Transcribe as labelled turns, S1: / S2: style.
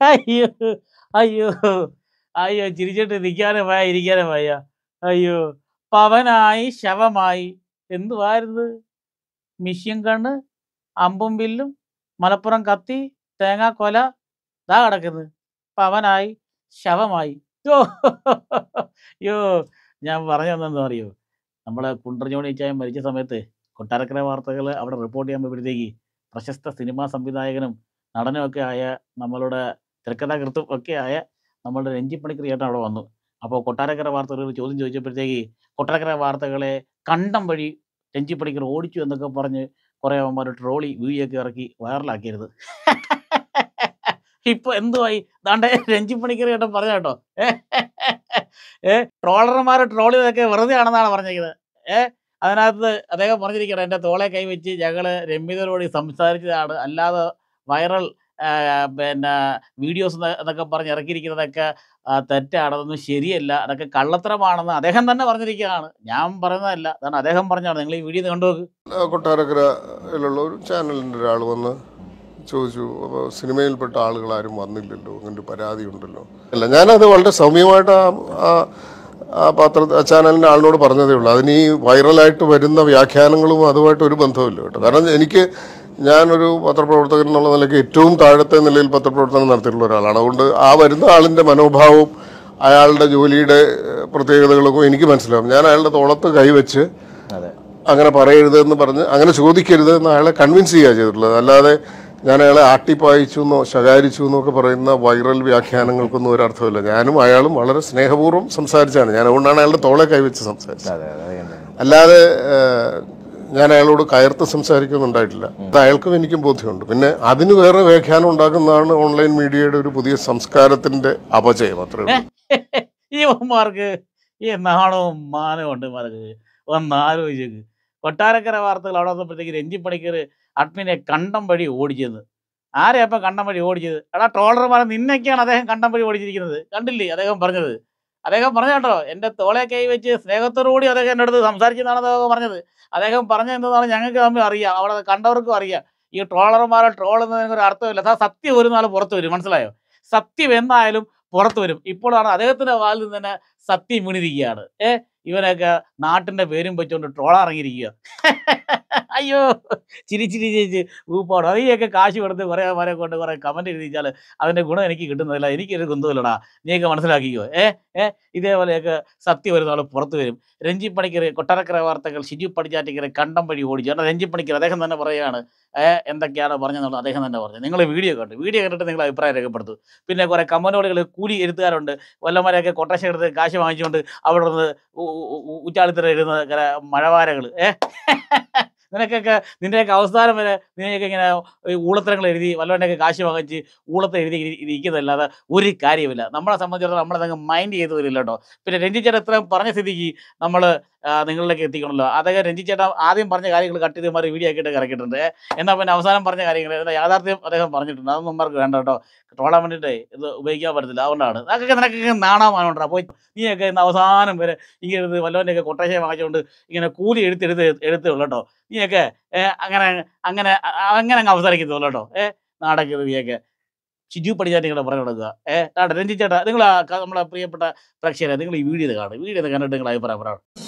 S1: അയ്യോ അയ്യോ അയ്യോ ചിരിച്ചിട്ട് നിൽക്കാനും വയ്യ ഇരിക്കാനും വയ്യ. അയ്യോ പവനായി ശവമായി. എന്തുവായിരുന്നു? മിഷ്യൻ കണ്ണ് അമ്പും വില്ലും മലപ്പുറം കത്തി തേങ്ങാക്കൊല കൊല ദാ കിടക്കുന്നത് പവനായി ശവമായി. യോ ഞാൻ പറഞ്ഞു തന്നെന്ന് അറിയോ? നമ്മളെ കുണ്ടർജോണി ചായ മരിച്ച സമയത്ത് കൊട്ടാരക്കര വാർത്തകൾ അവിടെ റിപ്പോർട്ട് ചെയ്യാൻ പോയപ്പോഴത്തേക്ക് പ്രശസ്ത സിനിമാ സംവിധായകനും നടനുമൊക്കെ ആയ നമ്മളുടെ തിരക്കഥാകൃത്തും ഒക്കെ ആയ നമ്മളുടെ രഞ്ജി പണിക്കർ ചേട്ടൻ അവിടെ വന്നു. അപ്പോൾ കൊട്ടാരക്കര വാർത്തകൾ ചോദ്യം ചോദിച്ചപ്പോഴത്തേക്ക് കൊട്ടാരക്കര വാർത്തകളെ കണ്ടം വഴി രഞ്ജി പണിക്കർ ഓടിച്ചു എന്നൊക്കെ പറഞ്ഞ് കുറേ അവന്മാർ ട്രോളി വീഡിയോ ഇറക്കി വൈറലാക്കിയത് ഇപ്പൊ എന്തുമായി ദാണ്ടെ രഞ്ജി പണിക്കർ ചേട്ടൻ പറഞ്ഞ കേട്ടോ. ഏ ട്രോളർമാർ ട്രോൾ ചെയ്തൊക്കെ വെറുതെ ആണെന്നാണ് പറഞ്ഞിരിക്കുന്നത്. ഏ അതിനകത്ത് അദ്ദേഹം പറഞ്ഞിരിക്കണം എന്റെ തോളെ കൈവച്ച് ഞങ്ങൾ രമ്യതരോട് സംസാരിച്ചതാണ്. അല്ലാതെ വൈറൽ പിന്നെ വീഡിയോസ് എന്നൊക്കെ പറഞ്ഞ് ഇറക്കിയിരിക്കുന്നതൊക്കെ തെറ്റാണതൊന്നും ശരിയല്ല. അതൊക്കെ കള്ളത്തരമാണെന്ന് അദ്ദേഹം തന്നെ പറഞ്ഞിരിക്കുകയാണ്. ഞാൻ പറയുന്നതല്ല. അതാണ് അദ്ദേഹം പറഞ്ഞാണ്. നിങ്ങൾ ഈ വീഡിയോ കണ്ടു നോക്ക്.
S2: ആ, കൊട്ടാരക്കരയിലുള്ള ഒരു ചാനലിന്റെ ഒരാൾ വന്ന് ചോദിച്ചു അപ്പോൾ സിനിമയിൽപ്പെട്ട ആളുകൾ ആരും വന്നില്ലല്ലോ? അങ്ങനൊരു പരാതി ഉണ്ടല്ലോ അല്ല ഞാനത് വളരെ സൗമ്യമായിട്ട് ആ ആ- പത്ര ചാനലിന്റെ ആളിനോട് പറഞ്ഞതേ ഉള്ളൂ. അതിന് ഈ വൈറലായിട്ട് വരുന്ന വ്യാഖ്യാനങ്ങളും അതുമായിട്ട് ഒരു ബന്ധമില്ല കേട്ടോ. കാരണം എനിക്ക് ഞാനൊരു പത്രപ്രവർത്തകൻ എന്നുള്ള നിലയ്ക്ക് ഏറ്റവും താഴത്തെ നിലയിൽ പത്രപ്രവർത്തനം നടത്തിയിട്ടുള്ള ഒരാളാണ്. അതുകൊണ്ട് ആ വരുന്ന ആളിന്റെ മനോഭാവവും അയാളുടെ ജോലിയുടെ പ്രത്യേകതകളൊക്കെ എനിക്ക് മനസ്സിലാവും. ഞാൻ അയാളുടെ തോളത്ത് കൈവച്ച് അങ്ങനെ പറയരുത് എന്ന് പറഞ്ഞ് അങ്ങനെ ചോദിക്കരുത് എന്ന് അയാളെ കൺവിൻസ് ചെയ്യുക ചെയ്തിട്ടുള്ളത്. അല്ലാതെ ഞാൻ അയാളെ ആട്ടിപ്പായിച്ചു എന്നോ ശകാരിച്ചു എന്നൊക്കെ പറയുന്ന വൈറൽ വ്യാഖ്യാനങ്ങൾക്കൊന്നും ഒരർത്ഥമില്ല. ഞാനും അയാളും വളരെ സ്നേഹപൂർവം സംസാരിച്ചാണ്. ഞാൻ അതുകൊണ്ടാണ് അയാളുടെ തോളെ കൈവച്ച് സംസാരിച്ചത്. അല്ലാതെ ഞാൻ അയാളോട് കയർത്ത് സംസാരിക്കുന്നുണ്ടായിട്ടില്ല. അത് അയാൾക്കും എനിക്കും ബോധ്യമുണ്ട്. പിന്നെ അതിന് വേറെ വ്യാഖ്യാനം ഉണ്ടാക്കുന്നതാണ് ഓൺലൈൻ മീഡിയയുടെ ഒരു പുതിയ സംസ്കാരത്തിന്റെ അപചയം. അത്രേ
S1: ഈ മാർക്ക്. കൊട്ടാരക്കര വാർത്തകൾ അവിടെ വന്നപ്പോഴത്തേക്ക് രഞ്ജി പണിക്കർ അഡ്മിനെ കണ്ടം വഴി ഓടിച്ചത് ആരെയാ അപ്പം കണ്ടം വഴി ഓടിച്ചത്? എടാ ട്രോളർമാരെ നിന്നൊക്കെയാണ് അദ്ദേഹം കണ്ടം വഴി ഓടിച്ചിരിക്കുന്നത്. കണ്ടില്ലേ? അദ്ദേഹം പറഞ്ഞത്. അദ്ദേഹം പറഞ്ഞു കേട്ടോ എന്റെ തോളെ കൈ വെച്ച് സ്നേഹത്തോടുകൂടി അദ്ദേഹം എന്റെ അടുത്ത് സംസാരിച്ചതാണ് അദ്ദേഹം പറഞ്ഞത്. അദ്ദേഹം പറഞ്ഞത് എന്താണ് ഞങ്ങൾക്ക് തമ്മിൽ അറിയാം അവിടെ കണ്ടവർക്കും അറിയാം. ഈ ട്രോളർമാരെ ട്രോൾ എന്നതിന് ഒരു അർത്ഥമില്ല. അതാ സത്യം ഒരു നാൾ പുറത്തു വരും മനസ്സിലായോ? സത്യം എന്തായാലും പുറത്തു വരും. ഇപ്പോഴാണ് അദ്ദേഹത്തിന്റെ വാലിൽ നിന്ന് തന്നെ സത്യം വീണിരിക്കുകയാണ്. ഏ ഇവനൊക്കെ നാട്ടിന്റെ പേരും വെച്ചുകൊണ്ട് ട്രോള ഇറങ്ങിയിരിക്കുക അയ്യോ. ചിരി ചിരി ചിരിച്ച് ഊപ്പാട് അതിയൊക്കെ കാശ് കൊടുത്ത് കുറേ അവരെ കൊണ്ട് കുറേ കമന്റ് എഴുതിച്ചാൽ അതിന്റെ ഗുണം എനിക്ക് കിട്ടുന്നില്ല എനിക്കൊരു കുന്തമില്ലടാ നീയൊക്കെ മനസ്സിലാക്കിക്കോ. ഏ ഏ ഇതേപോലെയൊക്കെ സത്യം വരുന്ന ആൾ പുറത്തു വരും. രഞ്ജി പണിക്കർ കൊട്ടാരക്കര വാർത്തകൾ ഷിജു പടിച്ചാറ്റിക്കര കണ്ടം വഴി ഓടിച്ചു. കാരണം രഞ്ജി പണിക്കർ അദ്ദേഹം തന്നെ പറയുകയാണ്. എന്തൊക്കെയാണ് പറഞ്ഞതെന്നുള്ളത് അദ്ദേഹം തന്നെ പറഞ്ഞു. നിങ്ങൾ വീഡിയോ കണ്ടു. വീഡിയോ കണ്ടിട്ട് നിങ്ങൾ അഭിപ്രായം രേഖപ്പെടുത്തു. പിന്നെ കുറേ കമ്മനോടുകൾ കൂലി എഴുത്തുകാരുണ്ട്. വല്ലമാരെയൊക്കെ കൊട്ടേഷൻ എടുത്ത് കാശ് വാങ്ങിച്ചുകൊണ്ട് അവിടെ നിന്ന് ഉച്ചാളിത്തര എഴുതുന്ന മഴവാരകൾ ഏ? നിനക്കൊക്കെ നിന്റെയൊക്കെ അവസാനം വരെ നിനക്കൊക്കെ ഇങ്ങനെ ഊളത്തരങ്ങൾ എഴുതി വല്ലവന്റെയൊക്കെ കാശ് വാങ്ങിച്ച് ഊളത്തെ എഴുതി ഇരി- ഇരിക്കുന്നതല്ലാതെ ഒരു കാര്യമില്ല നമ്മളെ സംബന്ധിച്ചിടത്തോളം നമ്മളതങ്ങ് മൈൻഡ് ചെയ്തു വരില്ല കേട്ടോ. പിന്നെ രഞ്ജിച്ചേട്ടൻ ഇത്രയും പറഞ്ഞ സ്ഥിതിക്ക് നമ്മൾ നിങ്ങളിലേക്ക് എത്തിക്കണമല്ലോ. അതൊക്കെ രഞ്ജിച്ചേട്ടൻ ആദ്യം പറഞ്ഞ കാര്യങ്ങൾ കട്ട് ചെയ്ത് മാറി വീഡിയോ ആക്കിയിട്ട് ഇറക്കിയിട്ടുണ്ട് എന്നാൽ പിന്നെ അവസാനം പറഞ്ഞ കാര്യങ്ങൾ എന്താ? യാഥാർത്ഥ്യം അദ്ദേഹം പറഞ്ഞിട്ടുണ്ട്. അതൊന്നും നമ്മൾക്ക് വേണ്ട കേട്ടോ. ട്രോളാൻ വേണ്ടിയിട്ടേ ഇത് ഉപയോഗിക്കാൻ പറ്റത്തില്ല. അതുകൊണ്ടാണ്. അതൊക്കെ നിനക്കൊക്കെ നാണാമാനുണ്ടാ പോയി നീയൊക്കെ ഇന്ന് അവസാനം വരെ ഇങ്ങനെ ഇത് വല്ലവന്റെയൊക്കെ കൊട്ടേഷൻ വാങ്ങിച്ചുകൊണ്ട് ഇങ്ങനെ കൂലി എടുത്തെടുത്ത് എടുത്തുള്ളൂ കേട്ടോ. നീയൊക്കെ അങ്ങനെ അങ്ങനെ അങ്ങനെ അങ്ങ് അവസാനിക്കുന്നു കേട്ടോ. ഏ നാടൊക്കെ നീയൊക്കെ. ഷിജു പഠിച്ചാൽ നിങ്ങളുടെ പറഞ്ഞു കൊടുക്കുക. ഏഹ് രഞ്ജിച്ചേട്ടാ നിങ്ങൾ നമ്മളെ പ്രിയപ്പെട്ട പ്രേക്ഷകരെ നിങ്ങൾ ഈ വീഡിയോ കാണും. വീഡിയോ കണ്ടിട്ട് നിങ്ങൾ അഭിപ്രായം പറയണം